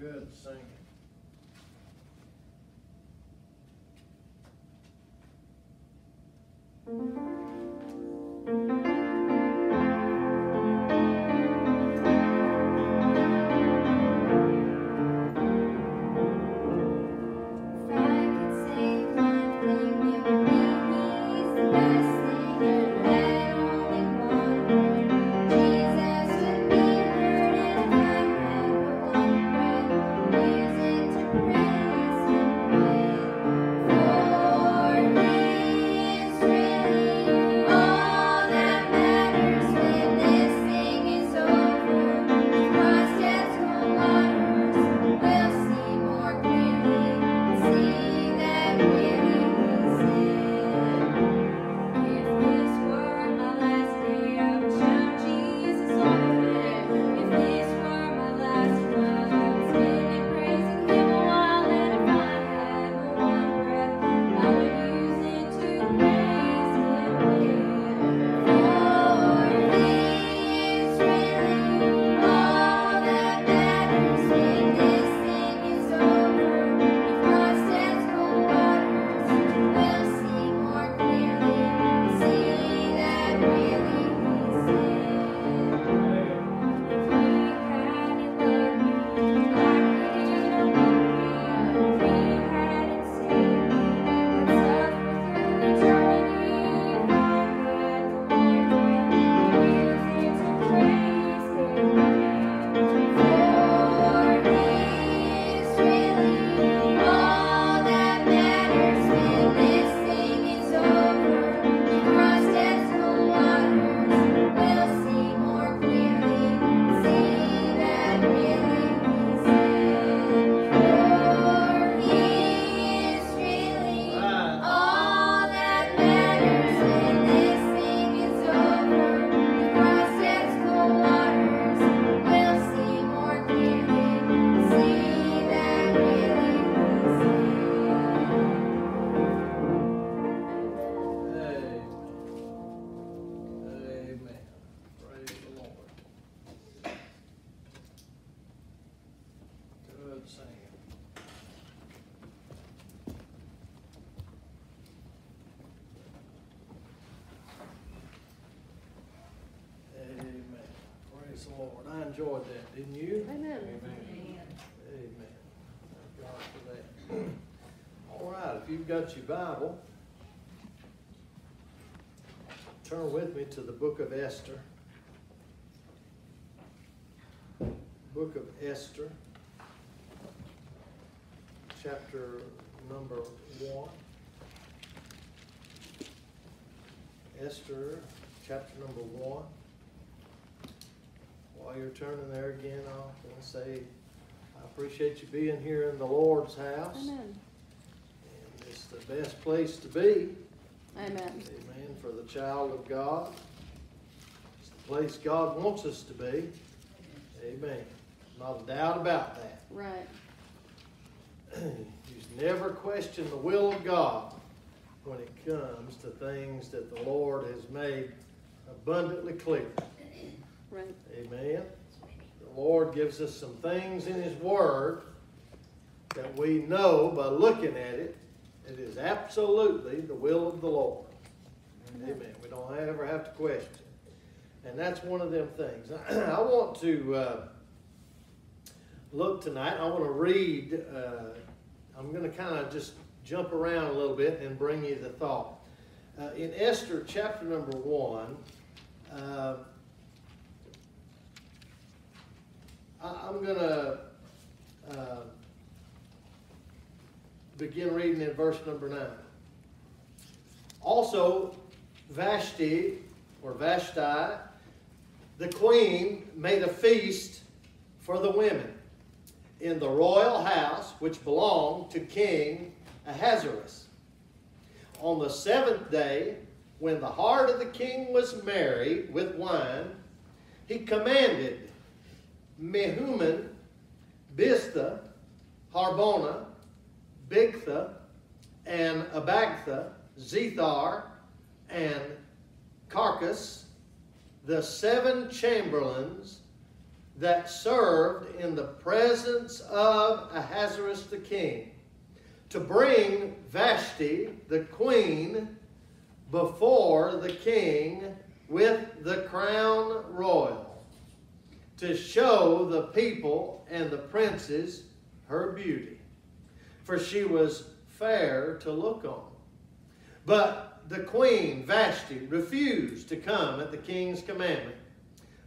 Good singing. Enjoyed that, didn't you? Amen. Amen. Amen. Thank God for that. All right, if you've got your Bible, turn with me to the book of Esther. Book of Esther, chapter number one. Esther, chapter number one. While you're turning there again, I want to say I appreciate you being here in the Lord's house. Amen. And it's the best place to be. Amen. Amen. For the child of God. It's the place God wants us to be. Amen. Not a doubt about that. Right. you never question the will of God when it comes to things that the Lord has made abundantly clear. Right. Amen. The Lord gives us some things in His Word that we know by looking at it, it is absolutely the will of the Lord. Amen. Amen. We don't ever have to question. And that's one of them things. I want to uh, look tonight. I want to read. Uh, I'm going to kind of just jump around a little bit and bring you the thought. Uh, in Esther chapter number 1, uh, I- I'm going to uh, begin reading in verse number 9. Also, Vashti, or Vashti, the queen, made a feast for the women in the royal house which belonged to King Ahasuerus. On the seventh day, when the heart of the king was merry with wine, he commanded Mehuman, Biztha, Harbona, Bigtha, and Abagtha, Zethar, and Carcas, the seven chamberlains that served in the presence of Ahasuerus the king to bring Vashti, the queen, before the king with the crown royal to show the people and the princes her beauty. For she was fair to look on. But the queen, Vashti, refused to come at the king's commandment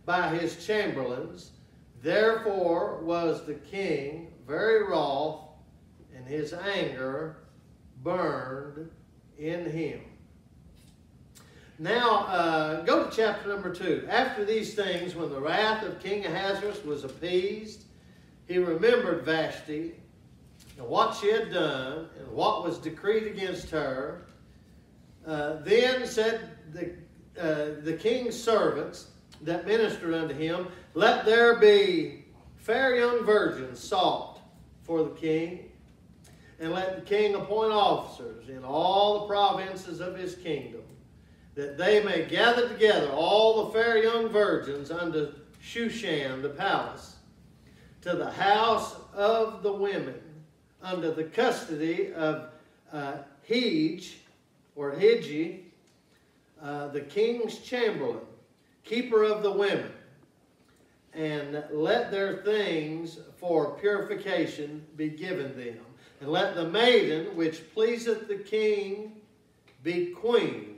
by his chamberlains. Therefore was the king very wroth, and his anger burned in him. Now, uh, go to chapter number two. After these things, when the wrath of King Ahasuerus was appeased, he remembered Vashti and what she had done and what was decreed against her. Uh, then said the, uh, the king's servants that ministered unto him, Let there be fair young virgins sought for the king, and let the king appoint officers in all the provinces of his kingdom that they may gather together all the fair young virgins unto Shushan the palace, to the house of the women, under the custody of uh, Hege, or Higi, uh, the king's chamberlain, keeper of the women, and let their things for purification be given them. And let the maiden which pleaseth the king be queen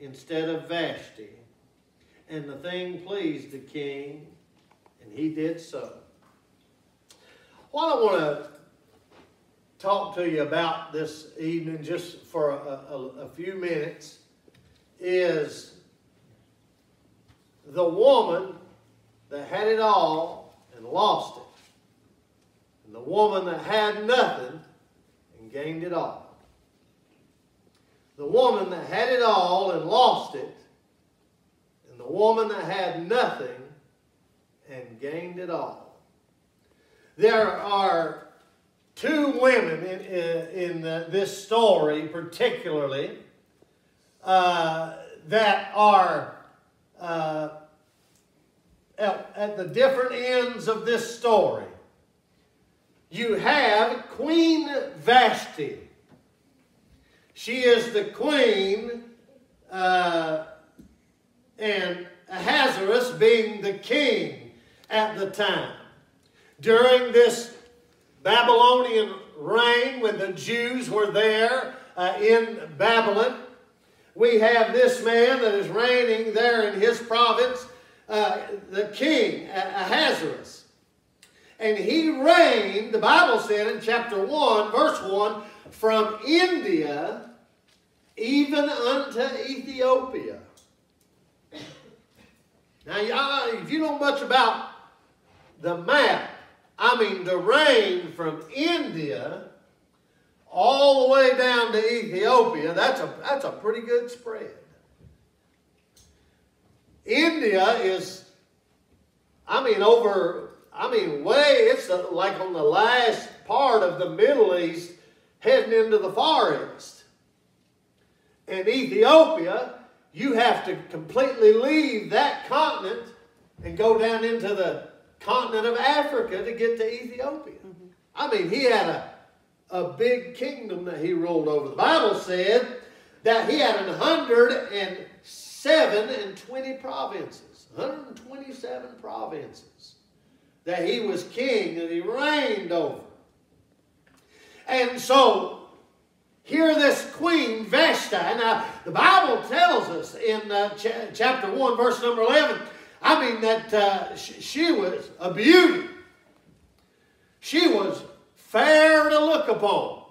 instead of Vashti. And the thing pleased the king, and he did so. What I want to talk to you about this evening, just for a, a, a few minutes, is the woman that had it all and lost it, and the woman that had nothing and gained it all. The woman that had it all and lost it, and the woman that had nothing and gained it all. There are two women in, in, in the, this story, particularly, uh, that are uh, at, at the different ends of this story. You have Queen Vashti. She is the queen, uh, and Ahasuerus being the king at the time. During this Babylonian reign, when the Jews were there uh, in Babylon, we have this man that is reigning there in his province, uh, the king, Ahasuerus. And he reigned, the Bible said in chapter 1, verse 1, from India even unto Ethiopia. Now, if you know much about the map, I mean the reign from India all the way down to Ethiopia, that's a, that's a pretty good spread. India is, I mean, over, I mean, way, it's like on the last part of the Middle East heading into the Far East. And Ethiopia, you have to completely leave that continent and go down into the continent of Africa to get to Ethiopia. Mm-hmm. I mean, he had a, a big kingdom that he ruled over. The Bible said that he had 107 and 20 provinces. 127 provinces that he was king and he reigned over. And so here, this queen, Vashti. Now, the Bible tells us in uh, ch chapter 1, verse number 11, I mean, that uh, sh she was a beauty. She was fair to look upon.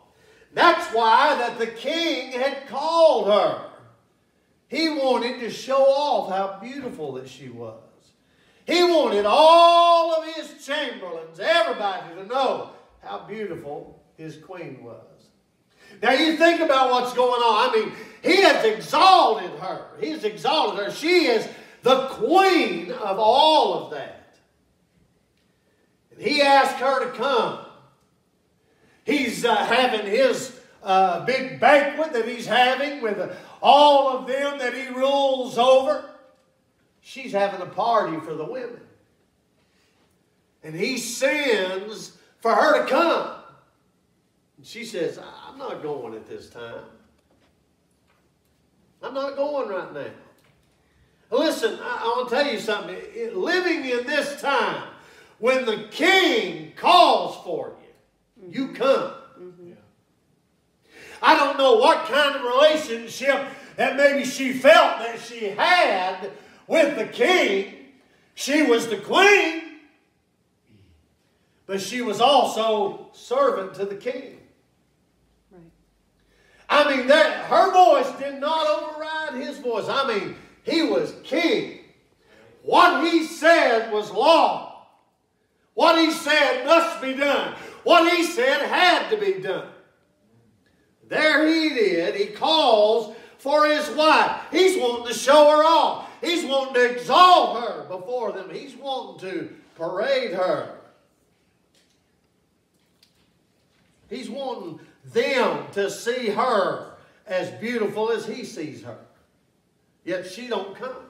That's why that the king had called her. He wanted to show off how beautiful that she was. He wanted all of his chamberlains, everybody to know how beautiful his queen was. Now you think about what's going on. I mean, he has exalted her. He's exalted her. She is the queen of all of that. And he asked her to come. He's uh, having his uh, big banquet that he's having with uh, all of them that he rules over. She's having a party for the women. And he sends for her to come. And she says, I'm not going at this time. I'm not going right now. Listen, I, I want to tell you something. It- living in this time, when the king calls for you, you mm-hmm. come. Mm-hmm. I don't know what kind of relationship that maybe she felt that she had with the king. She was the queen, but she was also servant to the king. I mean, that her voice did not override his voice. I mean, he was king. What he said was law. What he said must be done. What he said had to be done. There he did. He calls for his wife. He's wanting to show her off. He's wanting to exalt her before them. He's wanting to parade her. He's wanting them to see her as beautiful as he sees her. Yet she don't come.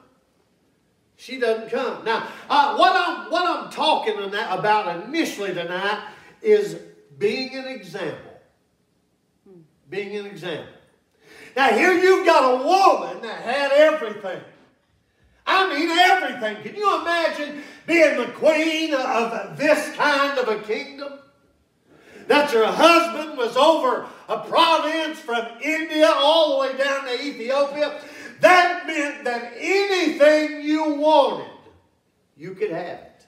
She doesn't come. Now, uh, what I'm what I'm talking about initially tonight is being an example. Being an example. Now here you've got a woman that had everything. I mean everything. Can you imagine being the queen of this kind of a kingdom? That your husband was over a province from India all the way down to Ethiopia, that meant that anything you wanted, you could have it.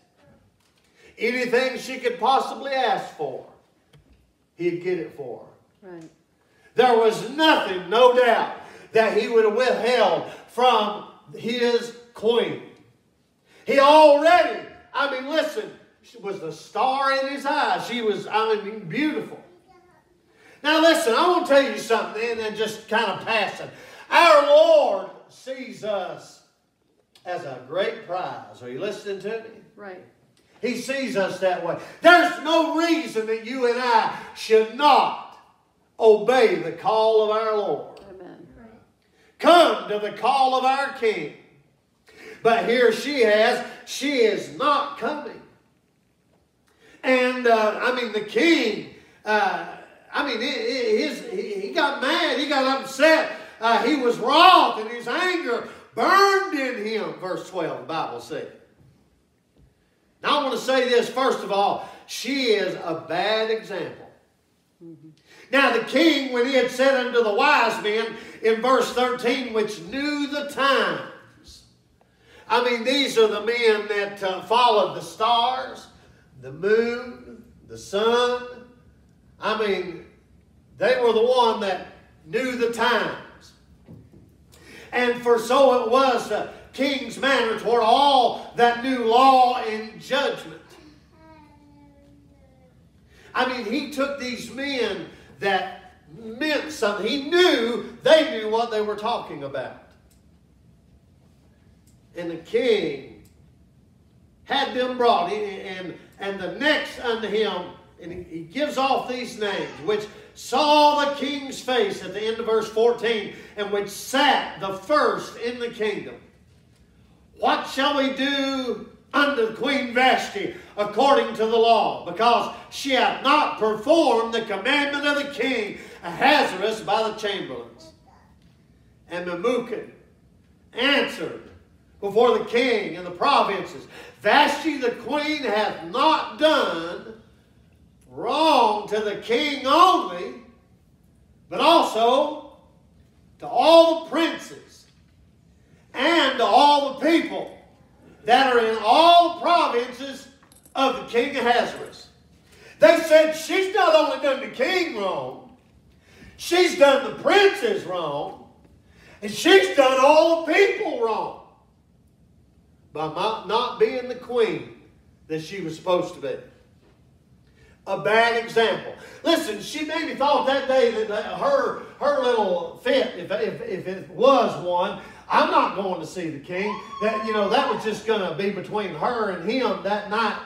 Anything she could possibly ask for, he'd get it for her. Right. There was nothing, no doubt, that he would have withheld from his queen. He already, I mean, listen, she was the star in his eyes. She was, I mean, beautiful. Now, listen, I want to tell you something, and then just kind of passing. Our Lord sees us as a great prize. Are you listening to me? Right. He sees us that way. There's no reason that you and I should not obey the call of our Lord. Amen. Come to the call of our King. But here she has, she is not coming. And uh, I mean, the king, uh, I mean, his, he, got mad, he got upset, uh, he was wroth, and his anger burned in him, verse 12, the Bible says. Now, I want to say this first of all she is a bad example. Now, the king, when he had said unto the wise men in verse 13, which knew the times, I mean, these are the men that uh, followed the stars, the moon, the sun. I mean, they were the one that knew the times. And for so it was the king's manner toward all that knew law and judgment. I mean, he took these men that meant something. He knew they knew what they were talking about. And the king had them brought in, and, and the next unto him, and he, gives off these names, which saw the king's face at the end of verse 14, and which sat the first in the kingdom. What shall we do unto Queen Vashti according to the law? Because she hath not performed the commandment of the king Ahasuerus by the chamberlains. And Memucan answered before the king and the provinces, Vashti the queen hath not done wrong to the king only, but also to all the princes and to all the people that are in all the provinces of the king of Ahasuerus. They said she's not only done the king wrong, she's done the princes wrong, and she's done all the people wrong by not being the queen that she was supposed to be. A bad example. Listen, she maybe thought that day that her, her little fit, if, if, if it was one, I'm not going to see the king. That you know that was just going to be between her and him that night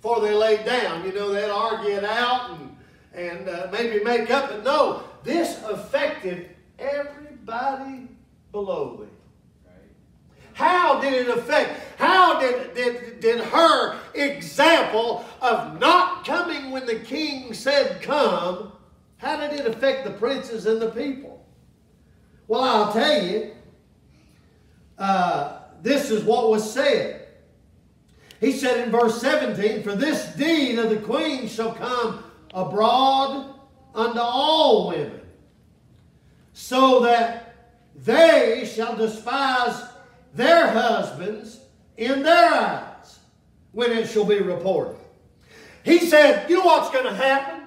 before they laid down. You know they'd argue it out and and uh, maybe make up. But no, this affected everybody below them. How did it affect? How did, did, did her example of not coming when the king said come, how did it affect the princes and the people? Well, I'll tell you, uh, this is what was said. He said in verse 17, For this deed of the queen shall come abroad unto all women, so that they shall despise their husbands in their eyes when it shall be reported. He said, You know what's going to happen?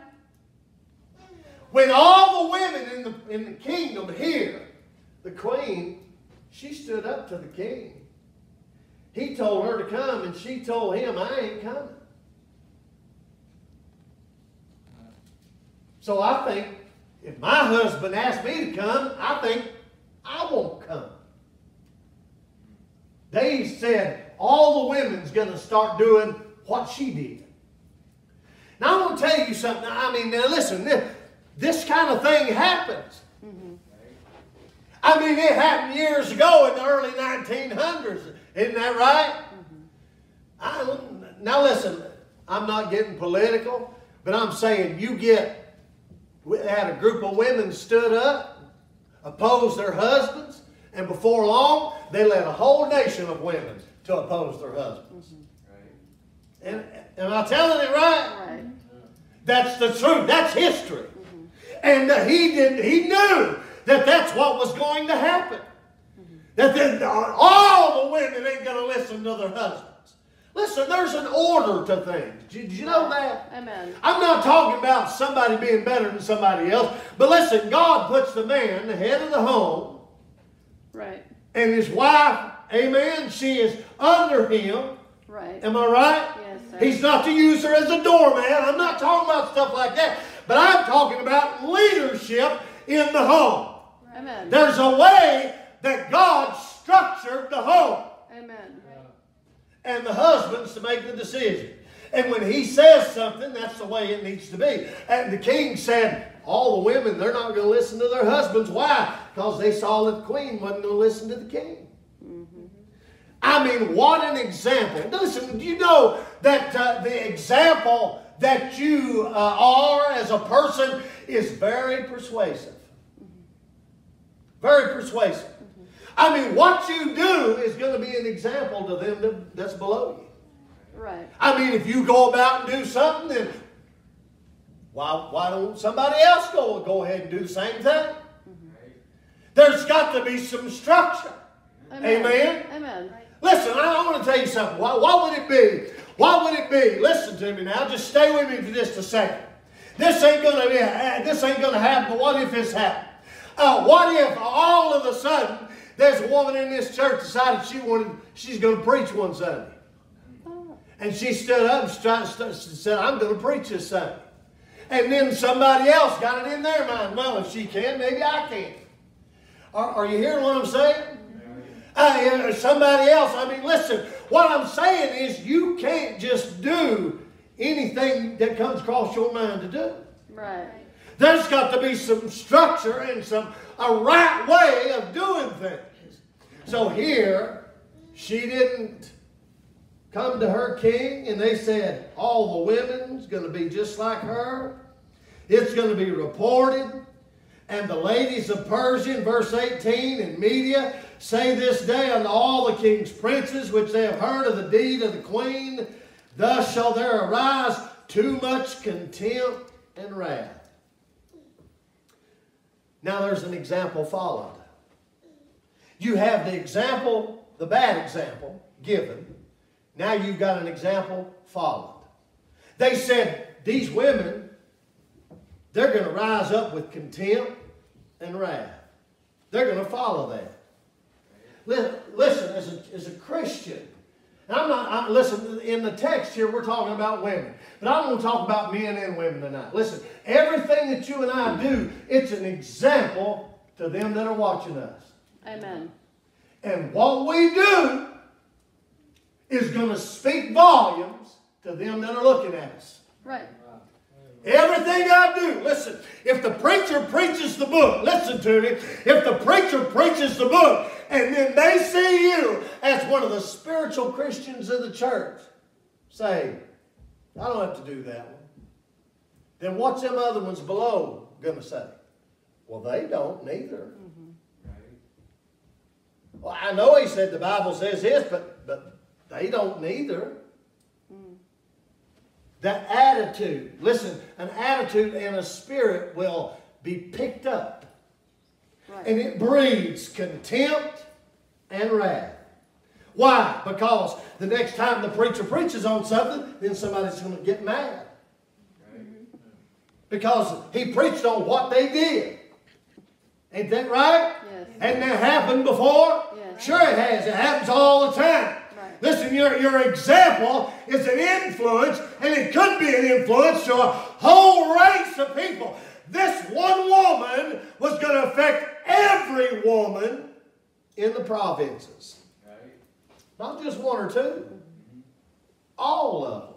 When all the women in the, in the kingdom hear the queen, she stood up to the king. He told her to come, and she told him, I ain't coming. So I think if my husband asked me to come, I think I won't come. They said all the women's going to start doing what she did. Now I'm going to tell you something. I mean, now listen, this, this kind of thing happens. Mm-hmm. I mean, it happened years ago in the early 1900s. Isn't that right? Mm-hmm. I, now listen, I'm not getting political, but I'm saying you get, we had a group of women stood up, opposed their husbands, and before long, they led a whole nation of women to oppose their husbands. Mm-hmm. And, am I telling it right? Right. That's the truth. That's history. Mm-hmm. And uh, he didn't. He knew that that's what was going to happen. Mm-hmm. That then uh, all the women ain't going to listen to their husbands. Listen, there's an order to things. Did you know that? Amen. I'm not talking about somebody being better than somebody else, but listen, God puts the man, the head of the home, Right. and his wife, amen, she is under him. Right. Am I right? Yes, sir. He's not to use her as a doorman. I'm not talking about stuff like that. But I'm talking about leadership in the home. Amen. There's a way that God structured the home Amen. and the husbands to make the decision. And when he says something, that's the way it needs to be. And the king said, all the women, they're not going to listen to their husbands. Why? Because they saw that the queen wasn't going to listen to the king. I mean, what an example. Listen, do you know that uh, the example that you uh, are as a person is very persuasive? Very persuasive. I mean, what you do is going to be an example to them that, that's below you. Right. I mean, if you go about and do something, then why, why don't somebody else go, go ahead and do the same thing? There's got to be some structure. Amen? Amen. Listen, I, want to tell you something. Why, what would it be? What would it be? Listen to me now. Just stay with me for just a second. This ain't gonna be. This ain't gonna happen. But what if this happened? Uh, what if all of a sudden there's a woman in this church decided she wanted she's gonna preach one Sunday, and she stood up and said, "I'm gonna preach this Sunday," and then somebody else got it in their mind. Well, if she can, maybe I can. Are, are you hearing what I'm saying? Uh, somebody else. I mean, listen, what I'm saying is you can't just do anything that comes across your mind to do. right. There's got to be some structure and some a right way of doing things. So here, she didn't come to her king and they said, all the women's going to be just like her. It's going to be reported. And the ladies of Persia, verse 18, in Media, say this day unto all the king's princes, which they have heard of the deed of the queen, thus shall there arise too much contempt and wrath. Now there's an example followed. You have the example, the bad example given. Now you've got an example followed. They said, these women, they're going to rise up with contempt and wrath. They're going to follow that. Listen, as, a, as a Christian, and I'm not, I'm, listen, in the text here, we're talking about women. But I'm going to talk about men and women tonight. Listen, everything that you and I do, it's an example to them that are watching us. Amen. And what we do is going to speak volumes to them that are looking at us. Right. Everything I do, listen, if the preacher preaches the book, listen to me. If the preacher preaches the book and then they see you as one of the spiritual Christians of the church, say, I don't have to do that one. Then what's them other ones below going to say? Well, they don't neither. Mm-hmm. Well, I know he said the Bible says this, but, but they don't neither. Mm. That attitude, listen, an attitude and a spirit will be picked up. Right. And it breeds contempt and wrath. Why? Because the next time the preacher preaches on something, then somebody's going to get mad. Mm-hmm. Because he preached on what they did. Ain't that right? Yes. Hadn't that happened before? Yes. Sure it has. It happens all the time. Right. Listen, your, your example is an influence, and it could be an influence to a whole race of people. This one woman was going to affect every woman in the provinces. Not just one or two. All of them.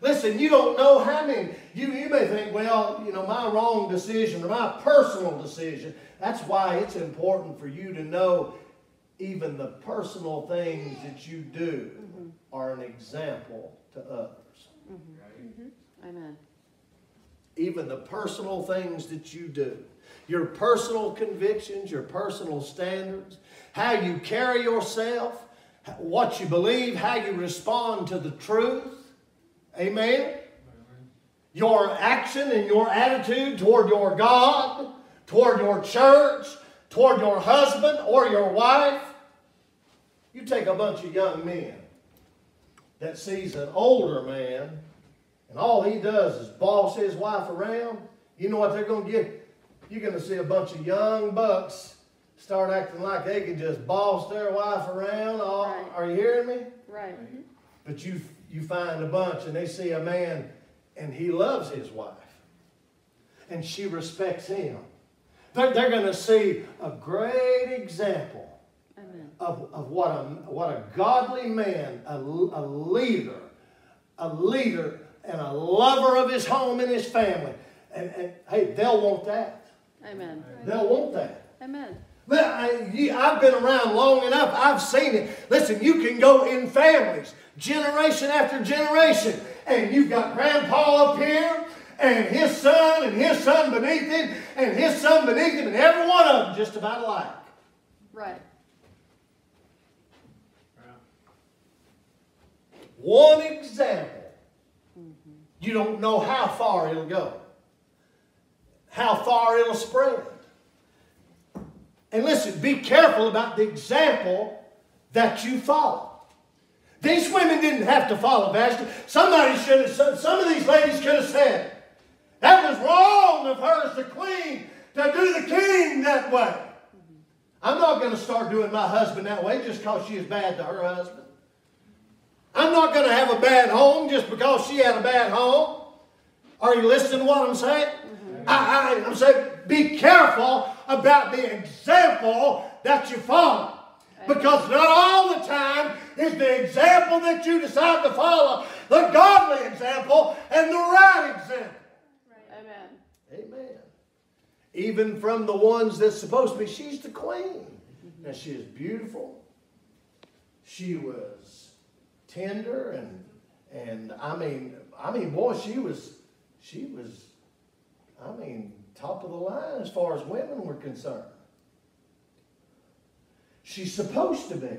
Listen, you don't know how many. You, you may think, well, you know, my wrong decision or my personal decision. That's why it's important for you to know even the personal things that you do mm-hmm. are an example to others. Mm-hmm. Amen. Even the personal things that you do. Your personal convictions, your personal standards, how you carry yourself, what you believe, how you respond to the truth. Amen. Your action and your attitude toward your God, toward your church, toward your husband or your wife. You take a bunch of young men that sees an older man and all he does is boss his wife around. You know what they're going to get? You're going to see a bunch of young bucks start acting like they can just boss their wife around. All, Right. Are you hearing me? Right. But you you find a bunch and they see a man and he loves his wife. And she respects him. They're, they're going to see a great example. Of, of what, a, what a godly man, a, a leader, a leader and a lover of his home and his family. And, and hey, they'll want that. Amen. They'll want that. Amen. Well, I, I've been around long enough. I've seen it. Listen, you can go in families, generation after generation, and you've got grandpa up here, and his son, and his son beneath him, and his son beneath him, and every one of them just about alike. Right. One example. You don't know how far it'll go, how far it'll spread. And listen, be careful about the example that you follow. These women didn't have to follow Vashti. Somebody should have, some- of these ladies could have said, that was wrong of her as the queen to do the king that way. I'm not going to start doing my husband that way just because she is bad to her husband. I'm not going to have a bad home just because she had a bad home. Are you listening to what I'm saying? Mm-hmm. I, I, I'm saying be careful about the example that you follow. Because not all the time is the example that you decide to follow the godly example and the right example. Amen. Amen. Even from the ones that's supposed to be, she's the queen. Mm-hmm. Now she is beautiful. She was tender and and I mean I mean boy she was she was I mean top of the line as far as women were concerned. She's supposed to be.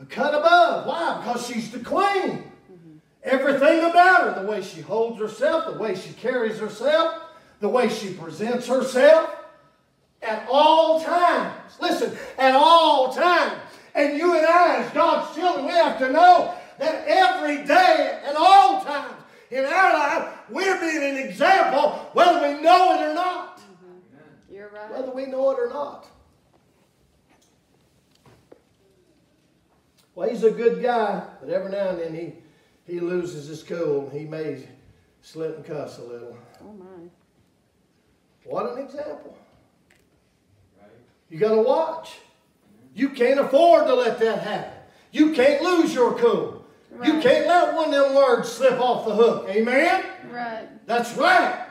A cut above. Why? Because she's the queen. Mm-hmm. Everything about her, the way she holds herself, the way she carries herself, the way she presents herself, at all times. Listen, at all times. And you and I, as God's children, we have to know that every day, at all times in our life, we're being an example, whether we know it or not. Mm-hmm. You're right. Whether we know it or not. Well, he's a good guy, but every now and then he, he loses his cool. He may slip and cuss a little. Oh my. What an example. You got to watch. You can't afford to let that happen. You can't lose your cool. You can't let one of them words slip off the hook. Amen? Right. That's right.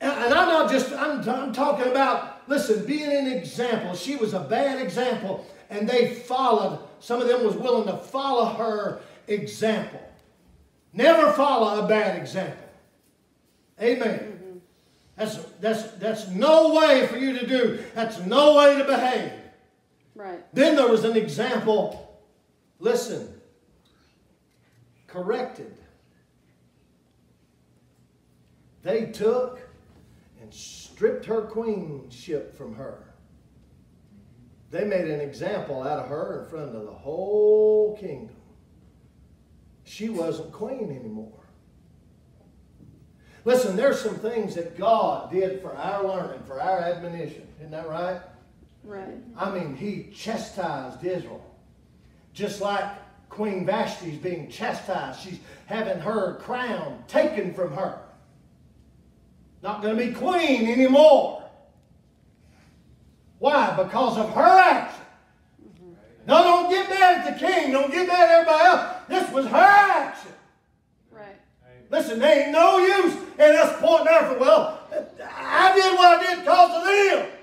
And, and I'm not just, I'm, I'm talking about listen, being an example. She was a bad example, and they followed. Some of them was willing to follow her example. Never follow a bad example. Amen. Mm-hmm. That's, that's, that's no way for you to do. That's no way to behave. Right. Then there was an example, listen, corrected. They took and stripped her queenship from her. They made an example out of her in front of the whole kingdom. She wasn't queen anymore. Listen, there's some things that God did for our learning, for our admonition. Isn't that right? Right. I mean, he chastised Israel. Just like Queen Vashti's being chastised. She's having her crown taken from her. Not going to be queen anymore. Why? Because of her action. Mm-hmm. No, don't get mad at the king. Don't get mad at everybody else. This was her action. Right. Listen, there ain't no use in us pointing out for, well, I did what I did because of them.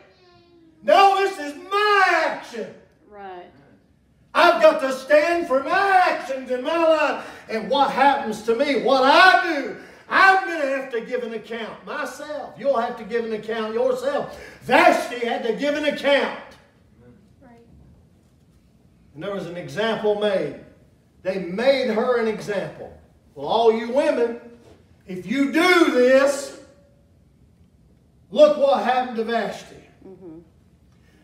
No, this is my action. Right. I've got to stand for my actions in my life. And what happens to me, what I do, I'm going to have to give an account myself. You'll have to give an account yourself. Vashti had to give an account. Right. And there was an example made. They made her an example. Well, all you women, if you do this, look what happened to Vashti.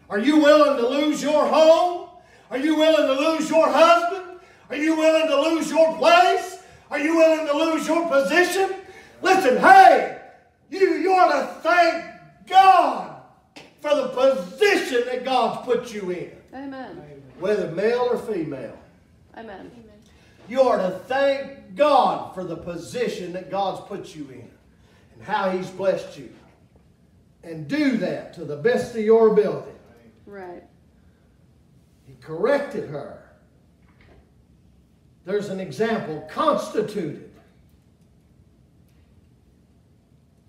Are you willing to lose your home? Are you willing to lose your husband? Are you willing to lose your place? Are you willing to lose your position? Listen, hey, you, you ought to thank God for the position that God's put you in Amen. whether male or female. Amen. You are to thank God for the position that God's put you in and how He's blessed you. And do that to the best of your ability. Right. He corrected her. There's an example constituted.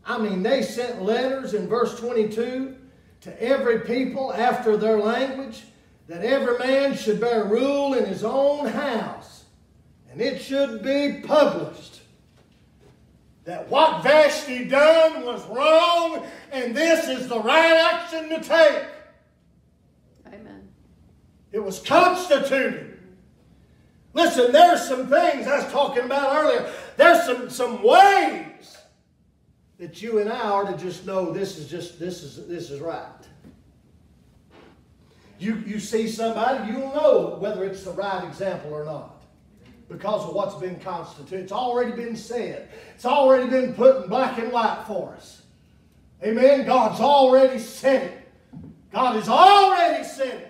I mean, they sent letters in verse 22 to every people after their language that every man should bear rule in his own house, and it should be published. That what Vashti done was wrong, and this is the right action to take. It was constituted. Listen, there's some things I was talking about earlier. There's some, some ways that you and I are to just know this is just this is this is right. You you see somebody, you'll know whether it's the right example or not. Because of what's been constituted. It's already been said. It's already been put in black and white for us. Amen. God's already said it. God has already said it.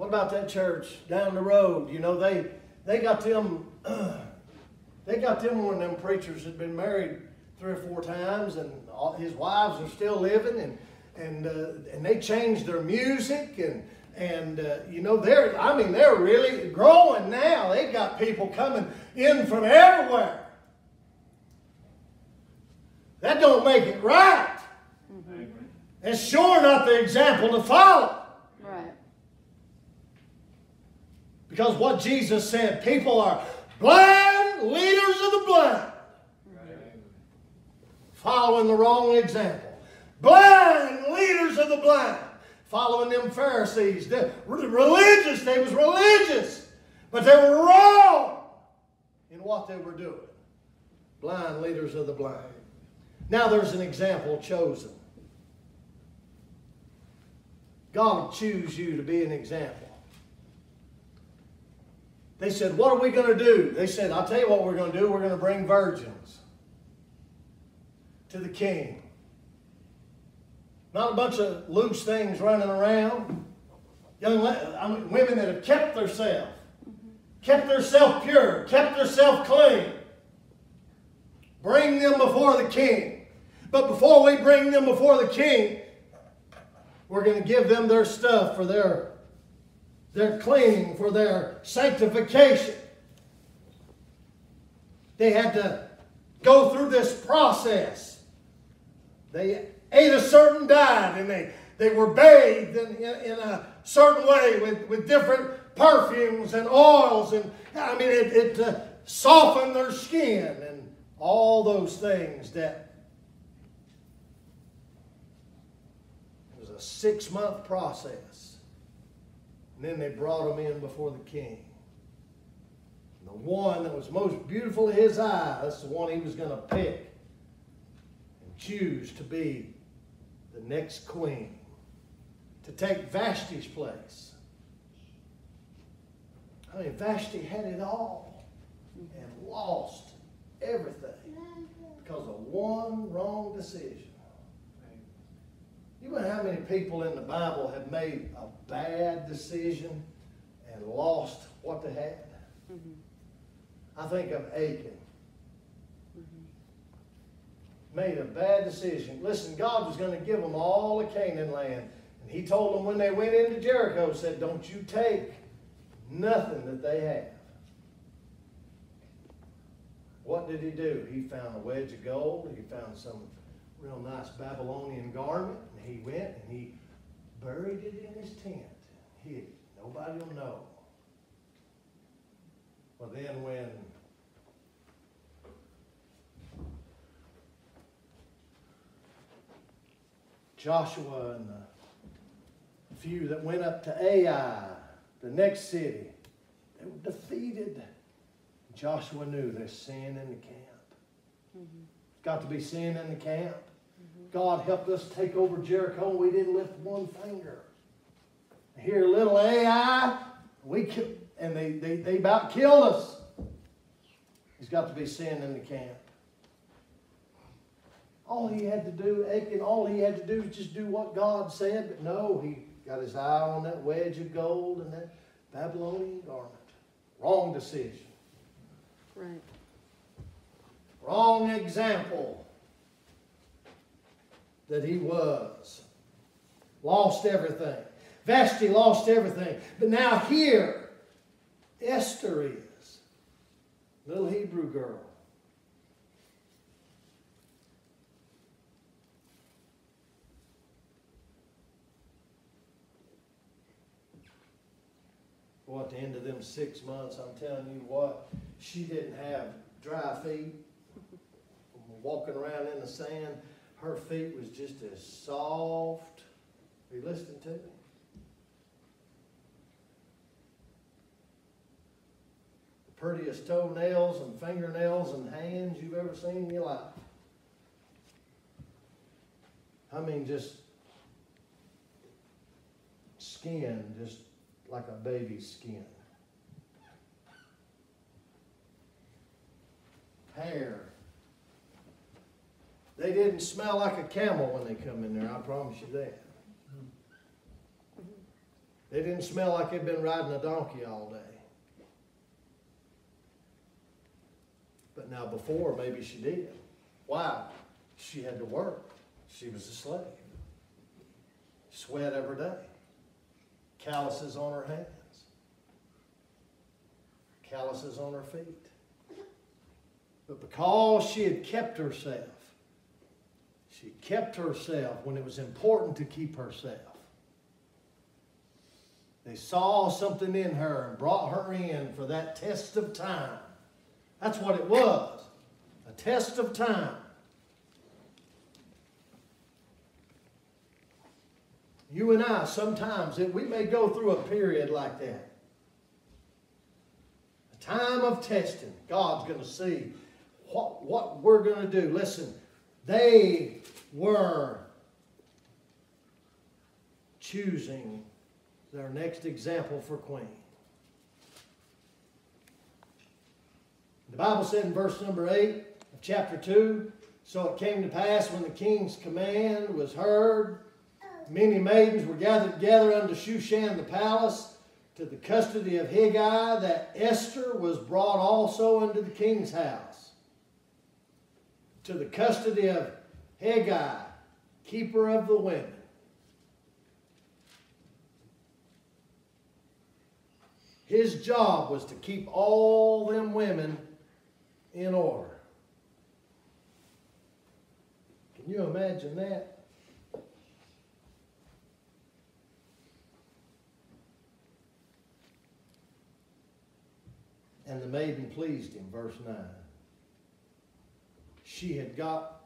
What about that church down the road? You know, they they got them they got them one of them preachers that been married three or four times, and all, his wives are still living, and and uh, and they changed their music, and and uh, you know they're I mean they're really growing now. They've got people coming in from everywhere. That don't make it right. It's sure not the example to follow. Right. Because what Jesus said, people are blind leaders of the blind. Following the wrong example. Blind leaders of the blind. Following them Pharisees. The religious, they was religious. But they were wrong in what they were doing. Blind leaders of the blind. Now there's an example chosen. God will choose you to be an example. They said, What are we going to do? They said, I'll tell you what we're going to do. We're going to bring virgins to the king. Not a bunch of loose things running around. Young I mean, women that have kept themselves, kept themselves pure, kept themselves clean. Bring them before the king. But before we bring them before the king, we're going to give them their stuff for their, their cleaning, for their sanctification. they had to go through this process. They ate a certain diet and they, they were bathed in, in, in a certain way with, with different perfumes and oils. And I mean, it, it uh, softened their skin and all those things that it was a six month process. And then they brought them in before the king. And the one that was most beautiful to his eye, that's the one he was going to pick and choose to be the next queen, to take Vashti's place. I mean, Vashti had it all and lost everything because of one wrong decision. You know how many people in the Bible have made a bad decision and lost what they had? Mm-hmm. I think of Achan. Mm-hmm. Made a bad decision. Listen, God was going to give them all the Canaan land. And he told them when they went into Jericho, said, Don't you take nothing that they have. What did he do? He found a wedge of gold. He found some real nice Babylonian garment. And he went and he buried it in his tent. Hid it. Nobody will know. Well, then when Joshua and the few that went up to Ai, the next city, they were defeated. Joshua knew there's sin in the camp. Mm-hmm. Got to be sin in the camp. God helped us take over Jericho and we didn't lift one finger. Here, little Ai, we ki- and they, they, they about killed us. He's got to be sin in the camp. All he had to do, Achan, all he had to do was just do what God said, but no, he got his eye on that wedge of gold and that Babylonian garment. Wrong decision. Right. Wrong example that he was. Lost everything. Vashti lost everything. But now here, Esther is. Little Hebrew girl. Well, at the end of them six months, I'm telling you what, she didn't have dry feet. Walking around in the sand, her feet was just as soft. Are you listening to me? The prettiest toenails and fingernails and hands you've ever seen in your life. I mean, just skin, just like a baby's skin. Hair. They didn't smell like a camel when they come in there, I promise you that. They didn't smell like they'd been riding a donkey all day. But now before, maybe she did. Why? She had to work. She was a slave. Sweat every day calluses on her hands, calluses on her feet. But because she had kept herself, she kept herself when it was important to keep herself. They saw something in her and brought her in for that test of time. That's what it was a test of time. You and I, sometimes, we may go through a period like that. A time of testing. God's going to see what, what we're going to do. Listen, they were choosing their next example for queen. The Bible said in verse number 8 of chapter 2 So it came to pass when the king's command was heard many maidens were gathered together unto Shushan the palace to the custody of Hegai, that Esther was brought also unto the king's house. To the custody of Hegai, keeper of the women. His job was to keep all them women in order. Can you imagine that? And the maiden pleased him, verse 9. She had got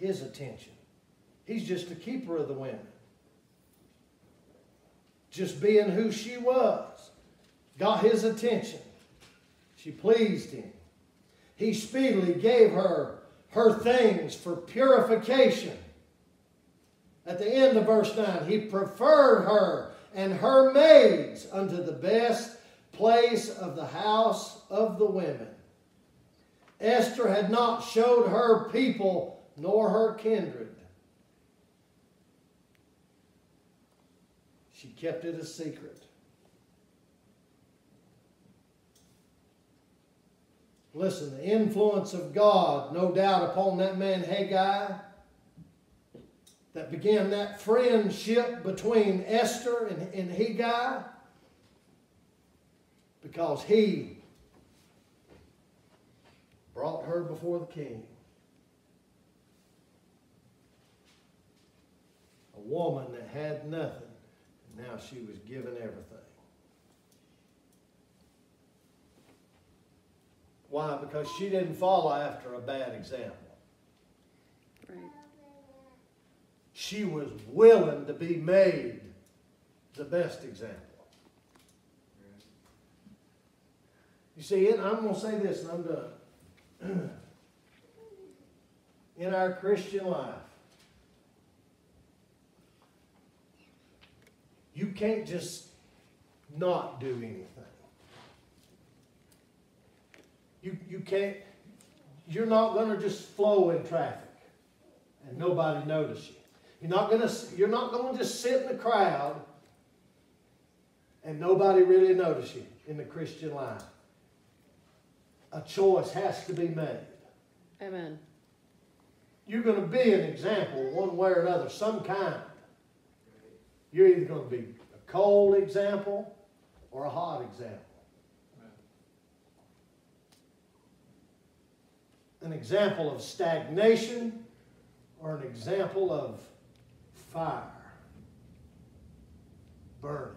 his attention. He's just a keeper of the women. Just being who she was got his attention. She pleased him. He speedily gave her her things for purification. At the end of verse 9, he preferred her and her maids unto the best place of the house of the women. Esther had not showed her people nor her kindred. She kept it a secret. Listen, the influence of God, no doubt, upon that man Haggai, that began that friendship between Esther and, and Haggai, because he brought her before the king. A woman that had nothing, and now she was given everything. Why? Because she didn't follow after a bad example. Right. She was willing to be made the best example. You see, and I'm going to say this and I'm done. In our Christian life, you can't just not do anything. You, you can't, you're not going to just flow in traffic and nobody notice you. You're not going to, you're not going to just sit in the crowd and nobody really notice you in the Christian life. A choice has to be made. Amen. You're going to be an example one way or another, some kind. You're either going to be a cold example or a hot example. An example of stagnation or an example of fire burning.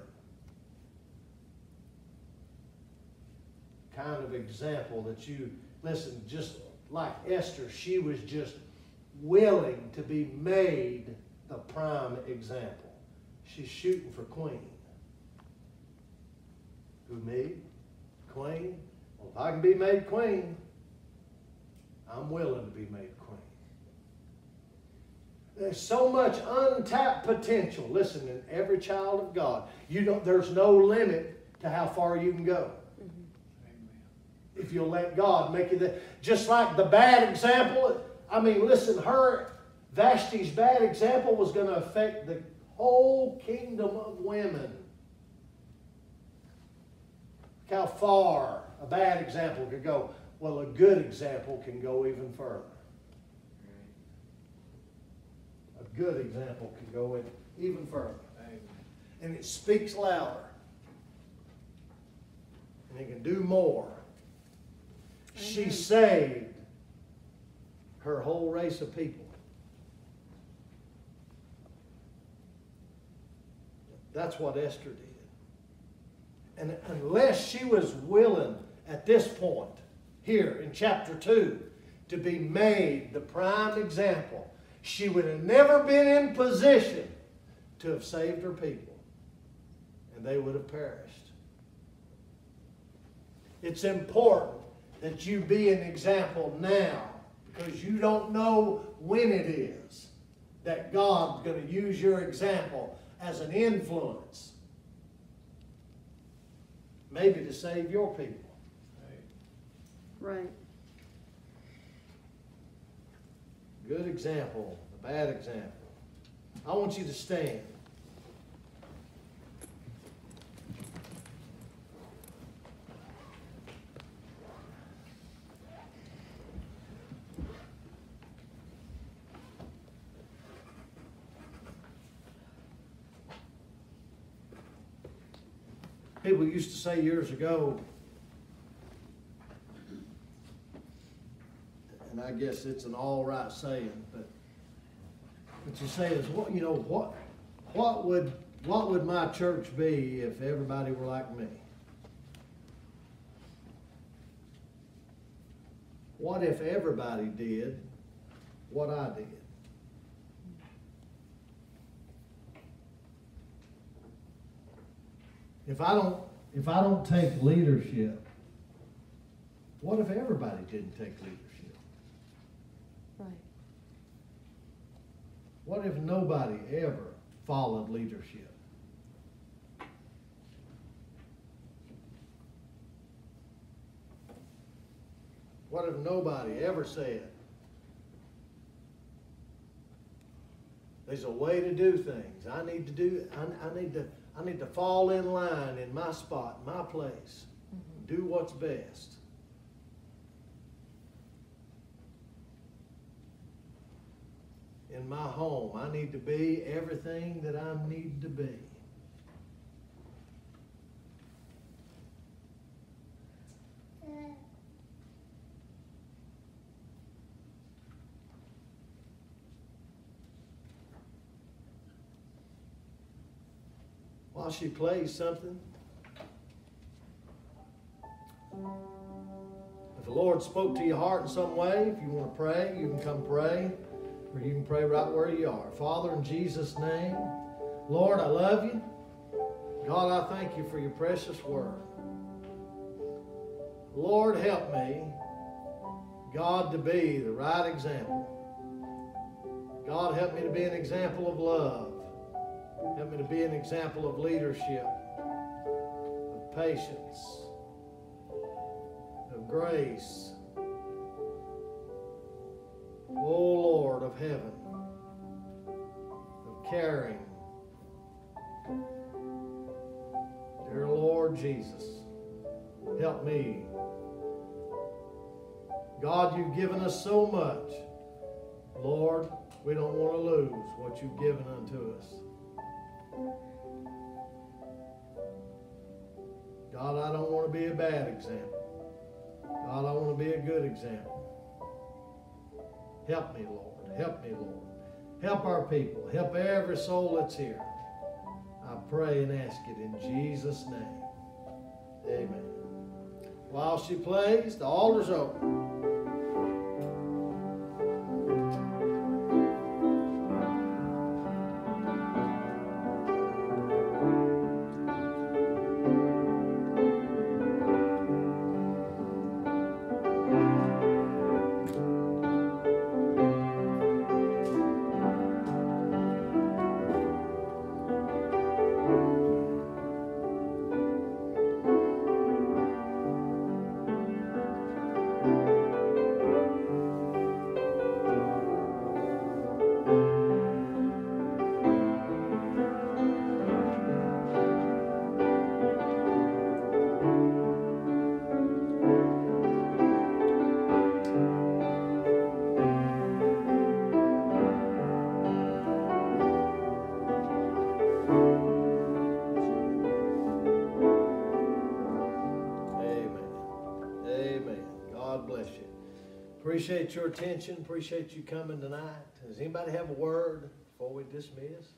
Kind of example that you, listen, just like Esther, she was just willing to be made the prime example. She's shooting for queen. Who, me? Queen? Well, if I can be made queen, I'm willing to be made queen. There's so much untapped potential. Listen, in every child of God, you don't. There's no limit to how far you can go. If you'll let God make you that. Just like the bad example. I mean, listen, her Vashti's bad example was going to affect the whole kingdom of women. Look how far a bad example could go. Well, a good example can go even further. A good example can go even further. And it speaks louder. And it can do more. She saved her whole race of people. That's what Esther did. And unless she was willing at this point, here in chapter 2, to be made the prime example, she would have never been in position to have saved her people. And they would have perished. It's important that you be an example now because you don't know when it is that God's going to use your example as an influence. Maybe to save your people. Right. Good example, a bad example. I want you to stand. People used to say years ago, and I guess it's an all right saying, but, what you say is, what, you know, what, what would, what would my church be if everybody were like me? What if everybody did what I did? If I don't, if I don't take leadership, what if everybody didn't take leadership? Right. What if nobody ever followed leadership? What if nobody ever said, there's a way to do things. I need to do, I, I need to, I need to fall in line in my spot, my place. Mm-hmm. Do what's best. in my home. I need to be everything that I need to be. While she plays something, if the Lord spoke to your heart in some way, if you want to pray, you can come pray. Or you can pray right where you are. Father, in Jesus' name, Lord, I love you. God, I thank you for your precious word. Lord, help me, God, to be the right example. God, help me to be an example of love. Help me to be an example of leadership, of patience, of grace. O Lord of heaven, of caring. Dear Lord Jesus, help me. God, you've given us so much. Lord, we don't want to lose what you've given unto us. God, I don't want to be a bad example. God, I want to be a good example. Help me, Lord. Help me, Lord. Help our people. Help every soul that's here. I pray and ask it in Jesus' name. Amen. While she plays, the altar's open. Appreciate your attention. Appreciate you coming tonight. Does anybody have a word before we dismiss?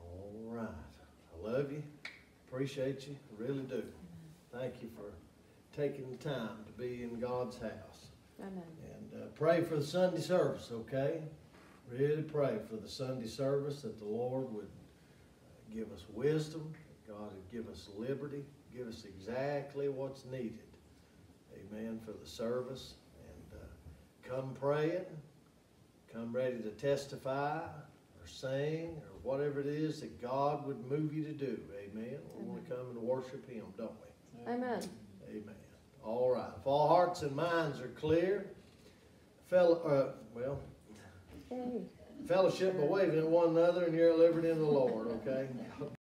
All right. I love you. Appreciate you. I really do. Thank you for taking the time to be in God's house. Amen. And uh, pray for the Sunday service, okay? Really pray for the Sunday service that the Lord would uh, give us wisdom, God would give us liberty, give us exactly what's needed. Amen. For the service. And uh, come praying, come ready to testify or sing or whatever it is that God would move you to do. Amen. We want to come and worship Him, don't we? Amen. Amen. All right. If all hearts and minds are clear, fellow, uh, well, fellowship by waving at one another and you're delivered in the Lord, okay?